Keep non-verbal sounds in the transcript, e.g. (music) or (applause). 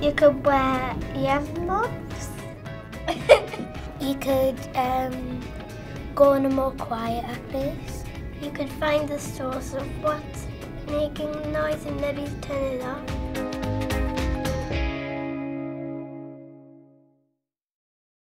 You could wear earmuffs. (laughs) you could um, go on a more quiet place. You could find the source of what's making noise and maybe turn.